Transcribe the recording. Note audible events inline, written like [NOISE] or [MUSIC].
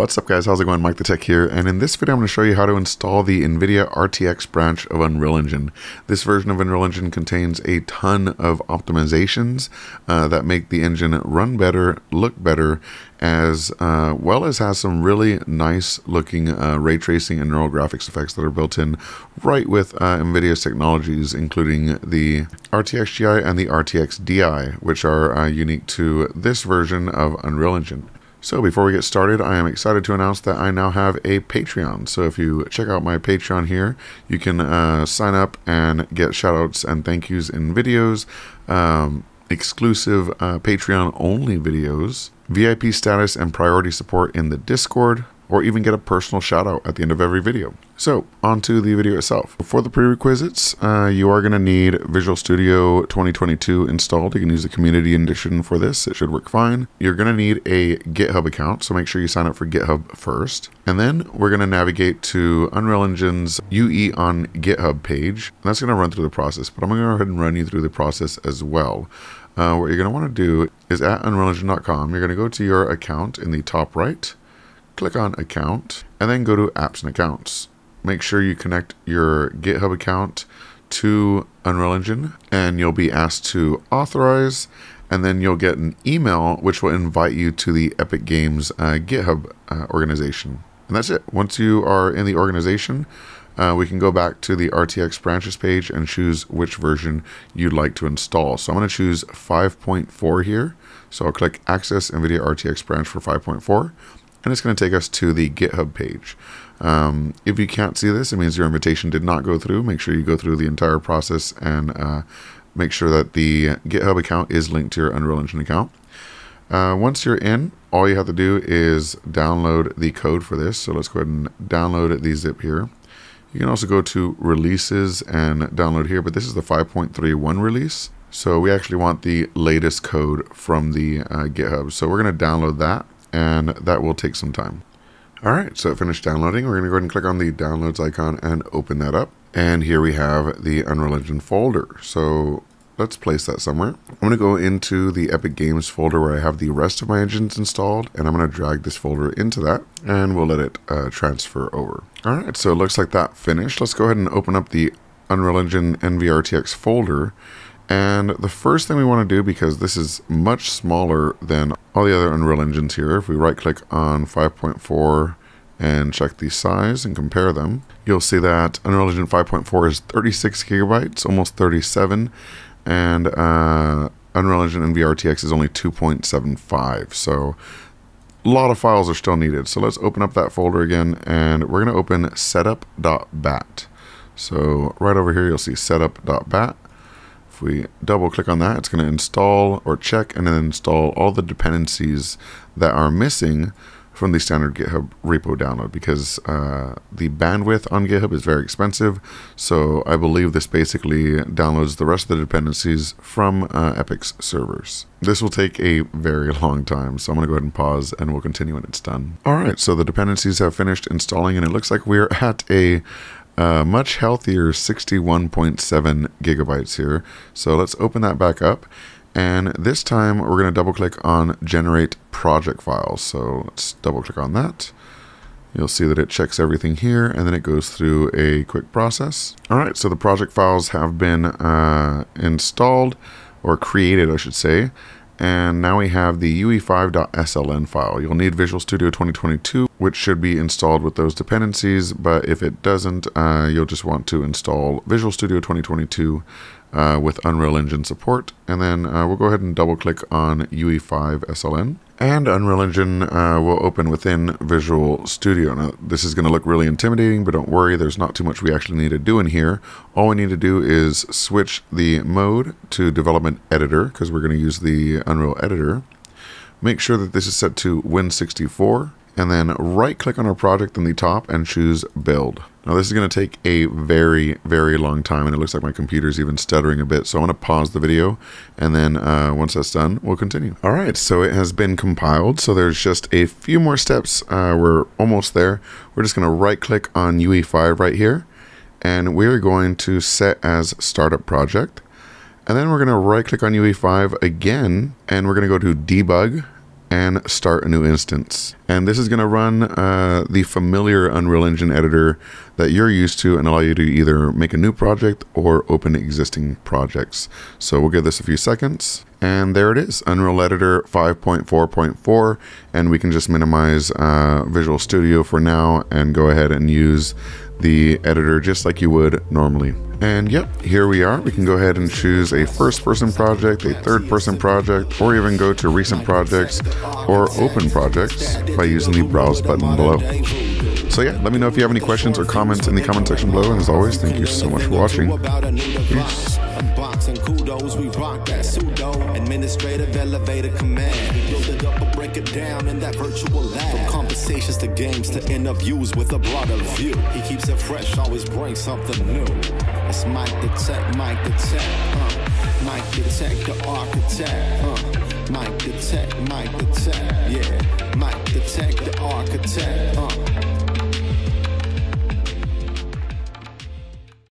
What's up guys, how's it going? Mike the Tech here, and in this video I'm going to show you how to install the NVIDIA RTX branch of Unreal Engine. This version of Unreal Engine contains a ton of optimizations uh, that make the engine run better, look better, as uh, well as has some really nice looking uh, ray tracing and neural graphics effects that are built in right with uh, NVIDIA's technologies, including the RTX GI and the RTX DI, which are uh, unique to this version of Unreal Engine. So before we get started, I am excited to announce that I now have a Patreon. So if you check out my Patreon here, you can uh, sign up and get shoutouts and thank yous in videos, um, exclusive uh, Patreon only videos, VIP status and priority support in the Discord, or even get a personal shout out at the end of every video. So, on to the video itself. For the prerequisites, uh, you are going to need Visual Studio 2022 installed. You can use the Community Edition for this, it should work fine. You're going to need a GitHub account, so make sure you sign up for GitHub first. And then we're going to navigate to Unreal Engine's UE on GitHub page. And that's going to run through the process, but I'm going to go ahead and run you through the process as well. Uh, what you're going to want to do is at unrealengine.com, you're going to go to your account in the top right click on account and then go to apps and accounts. Make sure you connect your GitHub account to Unreal Engine and you'll be asked to authorize and then you'll get an email which will invite you to the Epic Games uh, GitHub uh, organization. And that's it. Once you are in the organization, uh, we can go back to the RTX branches page and choose which version you'd like to install. So I'm going to choose 5.4 here. So I'll click Access NVIDIA RTX branch for 5.4 and it's going to take us to the GitHub page. Um, if you can't see this, it means your invitation did not go through. Make sure you go through the entire process and uh, make sure that the GitHub account is linked to your Unreal Engine account. Uh, once you're in, all you have to do is download the code for this. So let's go ahead and download the zip here. You can also go to releases and download here, but this is the 5.31 release. So we actually want the latest code from the uh, GitHub. So we're going to download that and that will take some time. All right, so it finished downloading. We're going to go ahead and click on the downloads icon and open that up. And here we have the Unreal Engine folder. So let's place that somewhere. I'm going to go into the Epic Games folder where I have the rest of my engines installed, and I'm going to drag this folder into that, and we'll let it uh, transfer over. All right, so it looks like that finished. Let's go ahead and open up the Unreal Engine NVRTX folder and the first thing we want to do, because this is much smaller than all the other Unreal Engines here, if we right click on 5.4 and check the size and compare them, you'll see that Unreal Engine 5.4 is 36 gigabytes, almost 37, and uh, Unreal Engine NVRTX is only 2.75. So a lot of files are still needed. So let's open up that folder again, and we're going to open setup.bat. So right over here, you'll see setup.bat. If we double click on that, it's going to install or check and then install all the dependencies that are missing from the standard GitHub repo download because uh, the bandwidth on GitHub is very expensive. So I believe this basically downloads the rest of the dependencies from uh, Epic's servers. This will take a very [LAUGHS] long time, so I'm going to go ahead and pause and we'll continue when it's done. All right, so the dependencies have finished installing and it looks like we're at a uh, much healthier 61.7 gigabytes here. So let's open that back up. And this time we're going to double click on generate project files. So let's double click on that. You'll see that it checks everything here and then it goes through a quick process. All right, so the project files have been uh, installed or created, I should say. And now we have the UE5.sln file. You'll need Visual Studio 2022, which should be installed with those dependencies, but if it doesn't, uh, you'll just want to install Visual Studio 2022 uh, with Unreal Engine support. And then uh, we'll go ahead and double click on UE5SLN. And Unreal Engine uh, will open within Visual Studio. Now, this is going to look really intimidating, but don't worry, there's not too much we actually need to do in here. All we need to do is switch the mode to Development Editor, because we're going to use the Unreal Editor. Make sure that this is set to Win64, and then right click on our project in the top and choose build. Now this is going to take a very, very long time and it looks like my computer's even stuttering a bit. So I want to pause the video and then uh, once that's done, we'll continue. All right, so it has been compiled. So there's just a few more steps. Uh, we're almost there. We're just going to right click on UE5 right here and we're going to set as startup project. And then we're going to right click on UE5 again and we're going to go to debug and start a new instance. And this is going to run uh, the familiar Unreal Engine editor that you're used to and allow you to either make a new project or open existing projects. So we'll give this a few seconds. And there it is, Unreal Editor 5.4.4. And we can just minimize uh, Visual Studio for now and go ahead and use the editor just like you would normally. And yep, here we are. We can go ahead and choose a first person project, a third person project, or even go to recent projects or open projects by using the browse button below. So yeah, let me know if you have any questions or comments in the comment section below. And as always, thank you so much for watching. Peace. Kudos, we rock that sudo administrative elevator command. We build it up or break it down in that virtual lab. From conversations to games to interviews with a broader view. He keeps it fresh, always brings something new. It's Mike the Tech, Mike the Tech? Mike the Tech, the architect? Mike the Tech, Mike the Tech, yeah. Mike the Tech, the architect.